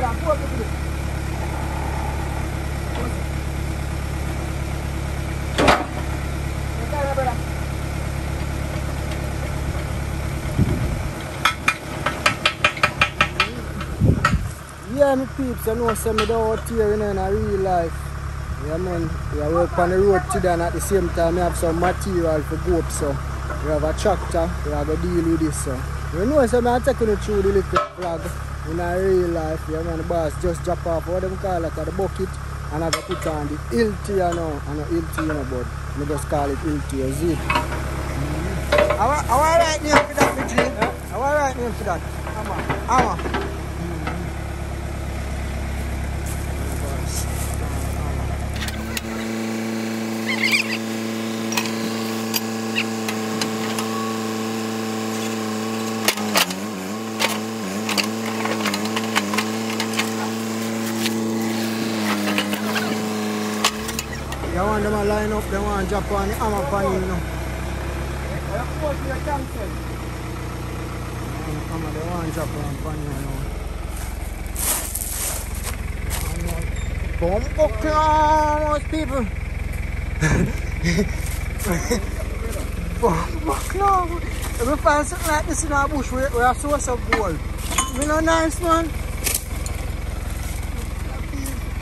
to this. Yes, sir. Yeah, me peeps, you know, say me don't out here, know, in a real life. Yeah, man, are work on the road today and at the same time, we have some material for go up, so we have a tractor, we have to deal with this, so. You know, so I'm taking you through the little flag in a real life, yeah, man, the boss just drop off, what them call it, the bucket, and I go put on the ilty, you know, and a ilty, you know, but me just call it ilty, you see. How I right name for that, Mitchell? How I right name for that? Hammer. Hammer. You want them to line up, they want drop on the hammer pan you know. Hammer, they want drop on pan you know. Bumbo claws, people. Bumbo claws. If we find something like this in our bush, we, we have source of gold. You know, nice man.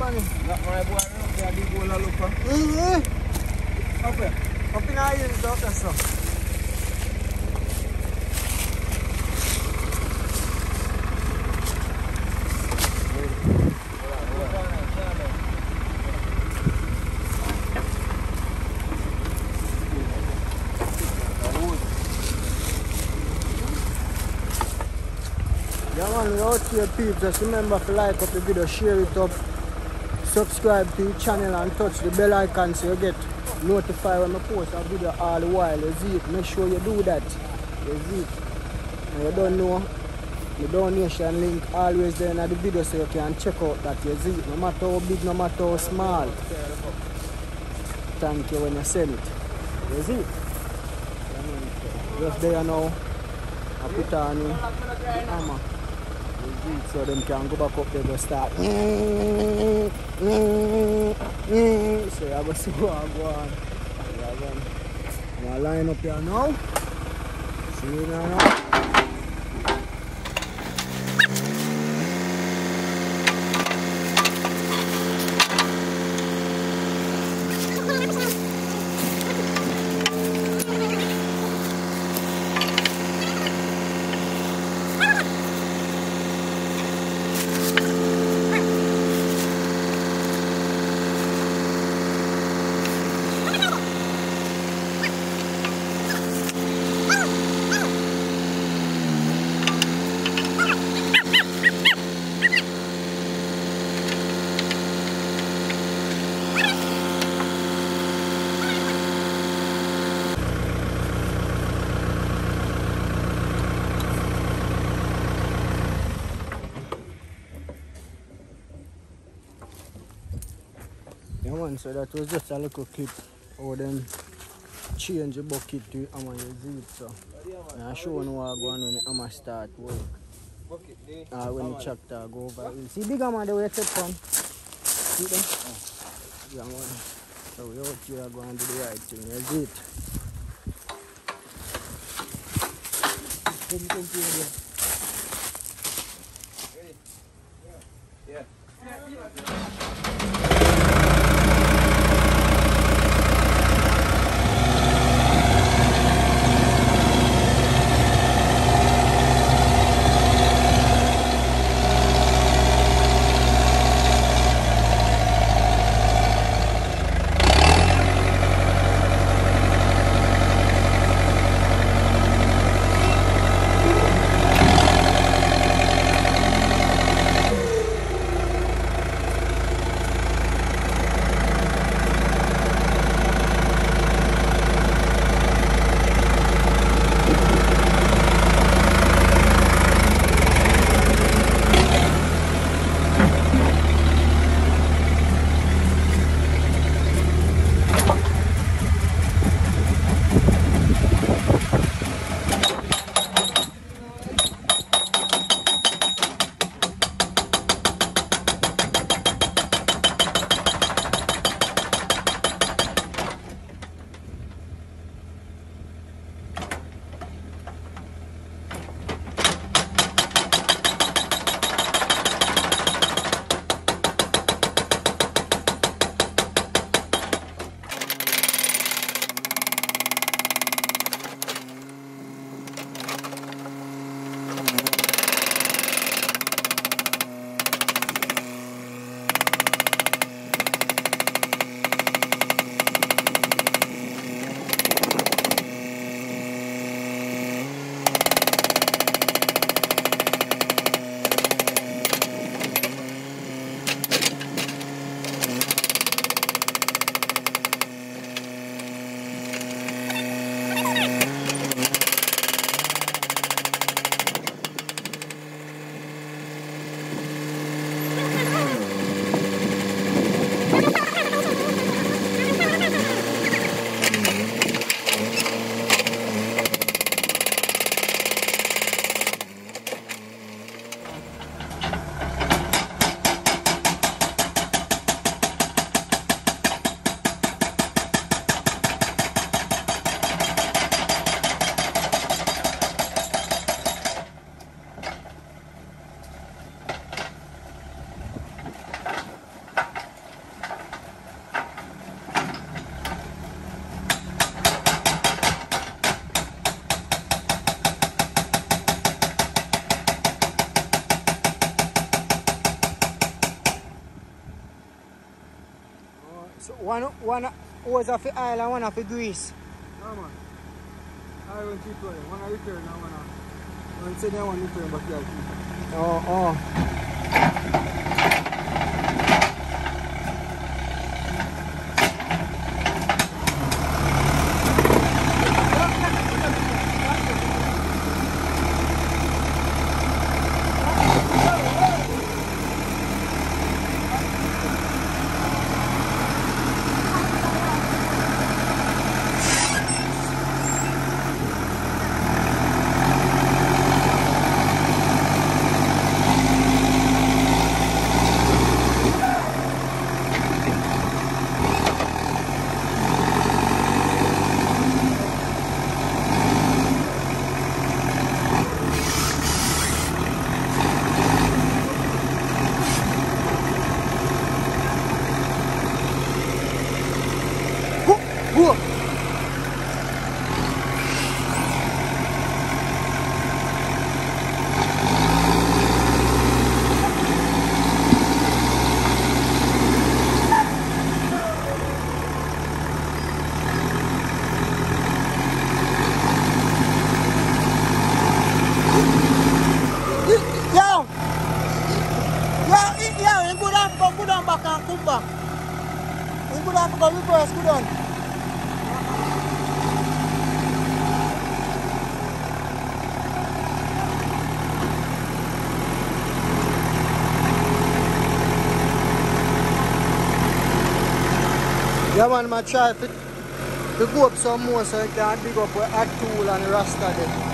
Not my boy, no, they go and look for. Mm-hmm. Up there. Up in our ears, up there, so. Yeah man, we out here peeps. Just remember to like up the video, share it up, subscribe to the channel and touch the bell icon so you get notified when I post a video all the while. You see it? Make sure you do that. You see it? And you don't know, the donation link always there in the video so you can check out that. You see it? No matter how big, no matter how small. Thank you when you send it. You see it? Just there now. I put on the hammer. So them can go back up there go start. Mm, mm, mm, so I go see what I go on. Yeah, go on. I'm um, gonna line up here now. See you now. So that was just a little clip how them change the bucket to hammer you see it so. I show you what I go on when the hammer start work. They. Uh, when the tractor go over. See bigger man the way you take from? See them? Yeah man. So we out here go and do the right thing. See it? Come, come. One, one hose of the oil and one of the grease. No man. I run cheap one. One I repair now one. I- One say they want repair but yeah. keep. Oh, oh. Go, go. Yo! Yo, i- yo, you go down, go, go down back and come back. You go down, go reverse, go down. Yeah man, I try to, go up some more so I can dig up with a tool and the rasta there.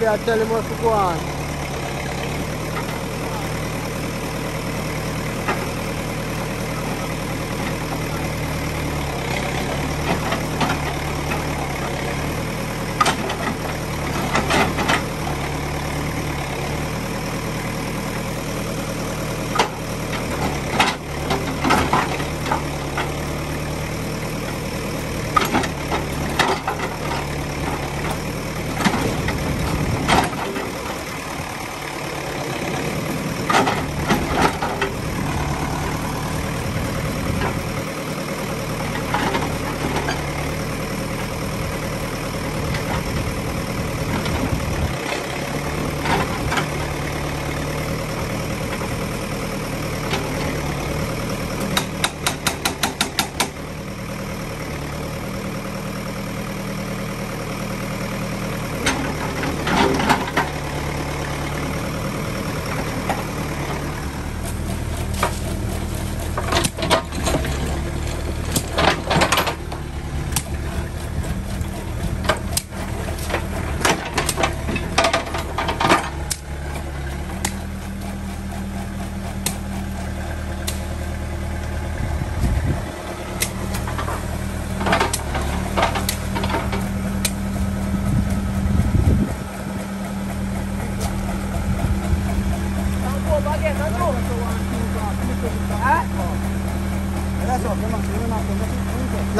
Yeah man, daddy I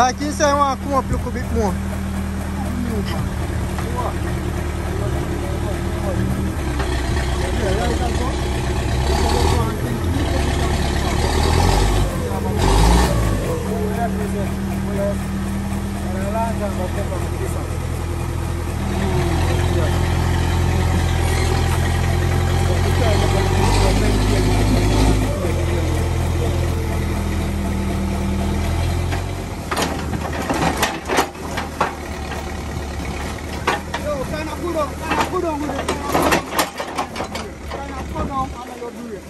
tell him what to go on. Like you say, I want to come up look a bit more. Yo, kind of good on, kind of good on with it. Kind of good on, and you do it.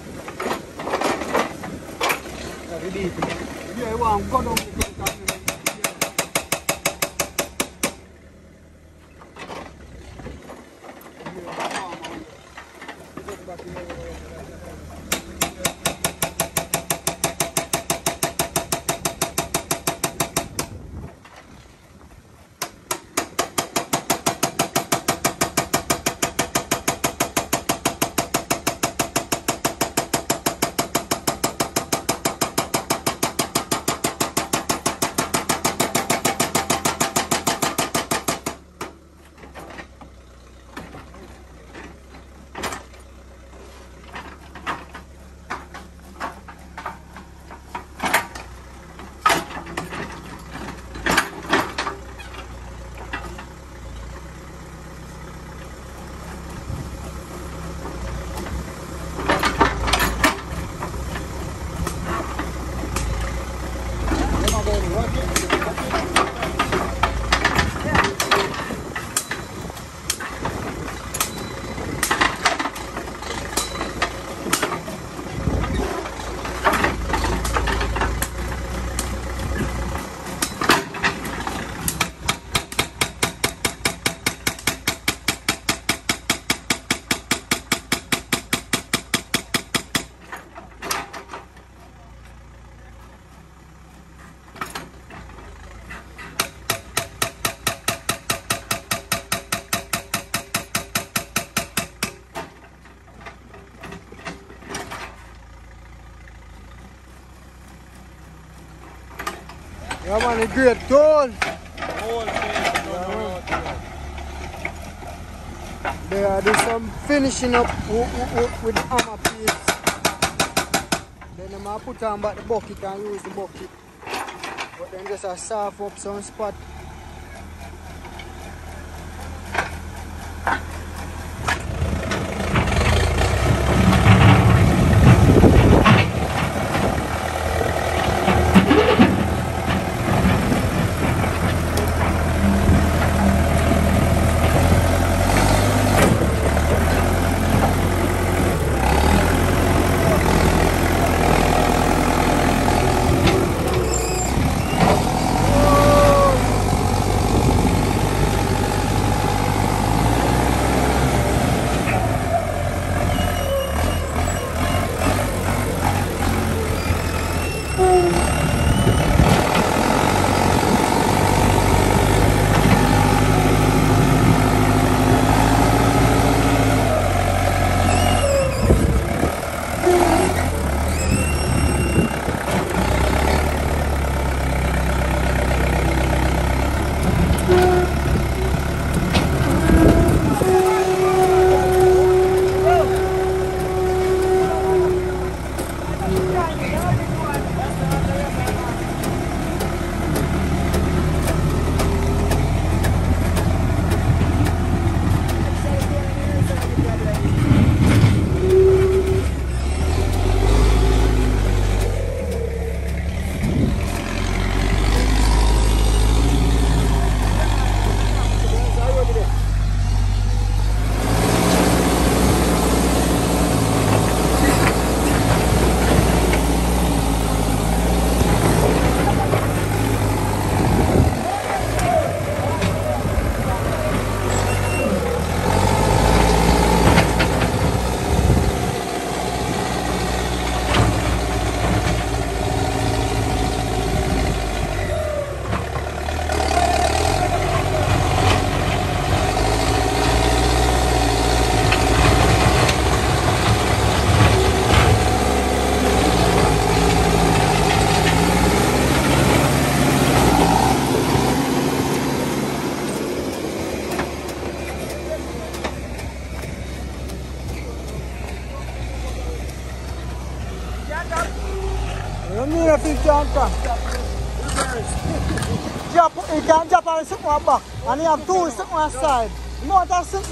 That's the deep. Yeah, you The great no. They are some finishing up with, the hammer piece. Then them a put on back the bucket and use the bucket. But then just a soft up some spot.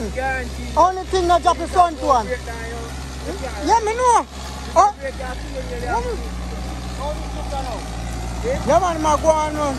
Know what I'm sitting? Guaranteed. Only thing that jump the front one. Break down, yo. Yeah, me know. Oh, Break down, see when you're there. How do you look now? yeah man, my go on run.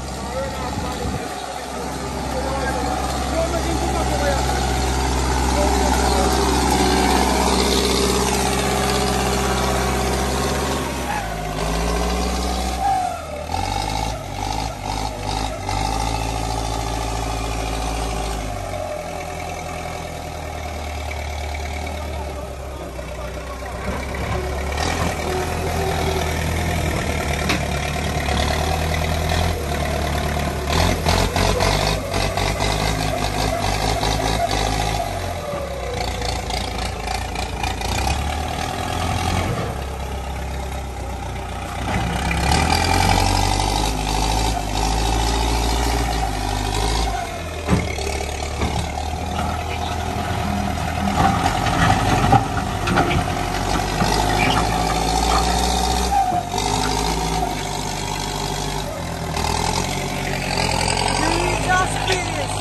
Just finish.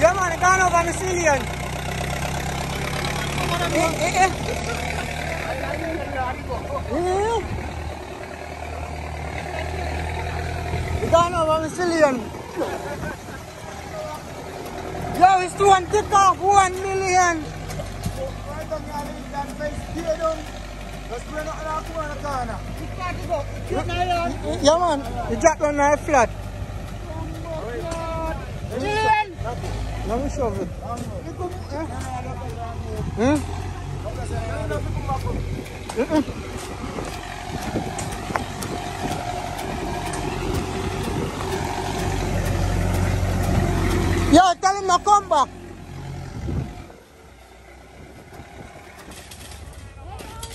Yeah man, gone over Brazilian. Eh, eh, eh. Eh. You gone over Brazilian. Yo, it's to one tick off one million. Right on your link and face tear down. Just pray not to come on the corner. You can't give up. Keep my hand. Yeah man, you jack on my flat. Let me eh? Hmm? Yo, tell him to come back.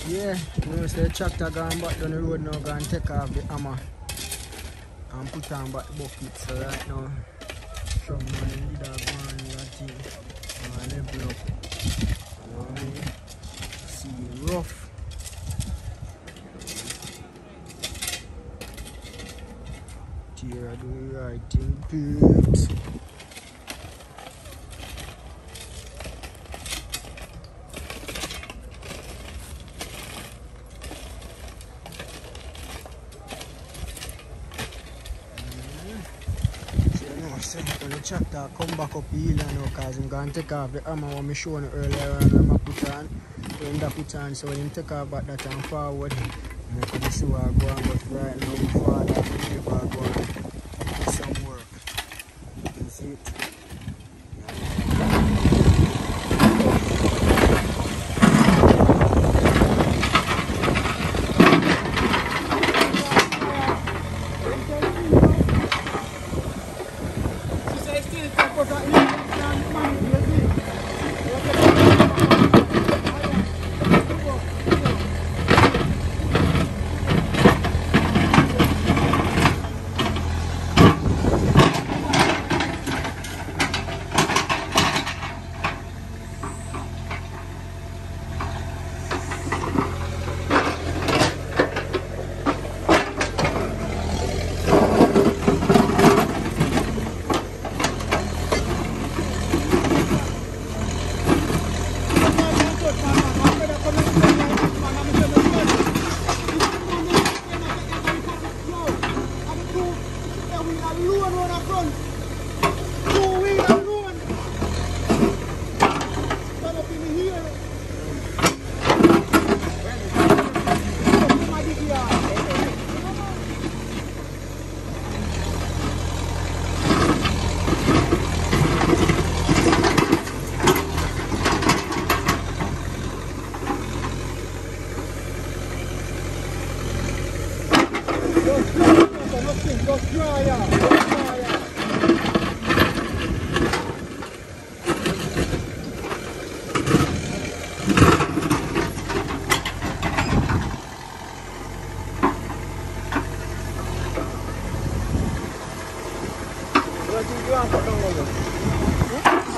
Yeah, know, say the tractor gone back down the road now, gonna take off the hammer and put on back the bucket. So right now, some gone, you think, and level up. You I? See, rough. Here, do right. So, when the tractor come back up and now cause I'm gonna take off the hammer what me showing you earlier on when I put on. When that put on, so when him take off back that and forward, I'm gonna see where I go on, but right now before that, gonna go on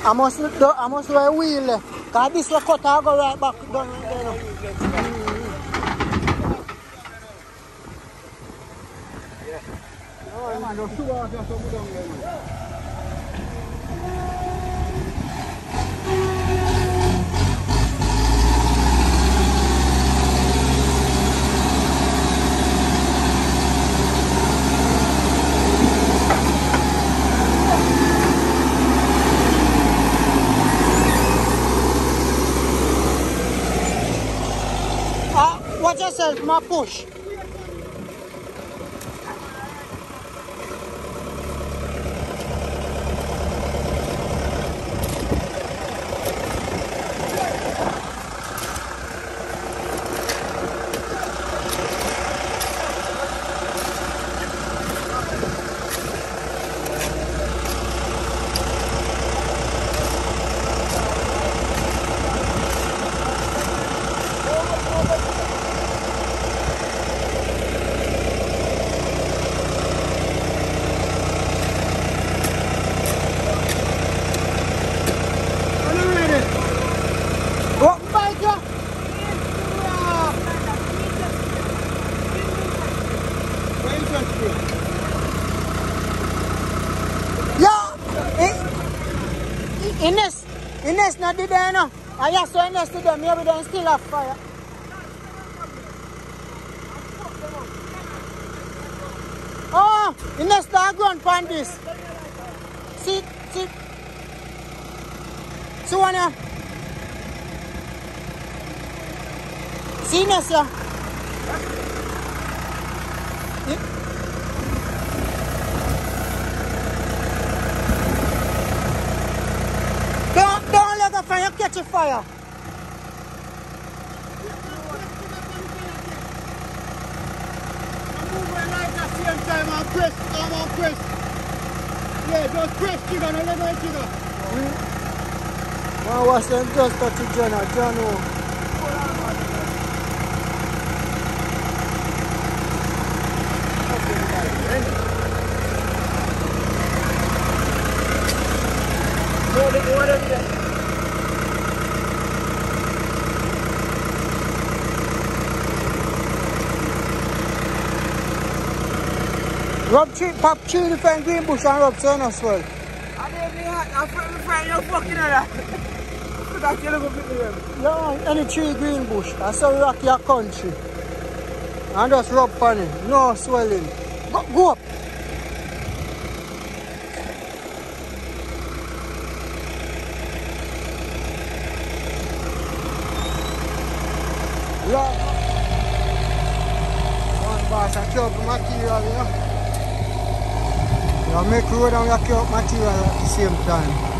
I must I must a wheel. Cause this will cut I go right back down. Oh, man, down there. boş. There no. I just saw Ines today, maybe they still have fire. Oh, the ground pan this. See, see. See one ya. See Ines ya. Don't, don't let the fire catch a fire. I'm moving like at same time. I'm press. I'm on press. Yeah, just press trigger. No let go trigger. Well, what's them just touch the John or John oh. Rub tree, pop tree different green bush and rub turn as eh, well. I didn't mean I find find your fucking other. That's your little bit Yeah, any tree green bush. That's how rock your country. And just rub on it. No swelling. Go, go up. Yeah. One boss, I keep up material, you know. And you keep up material at the same time.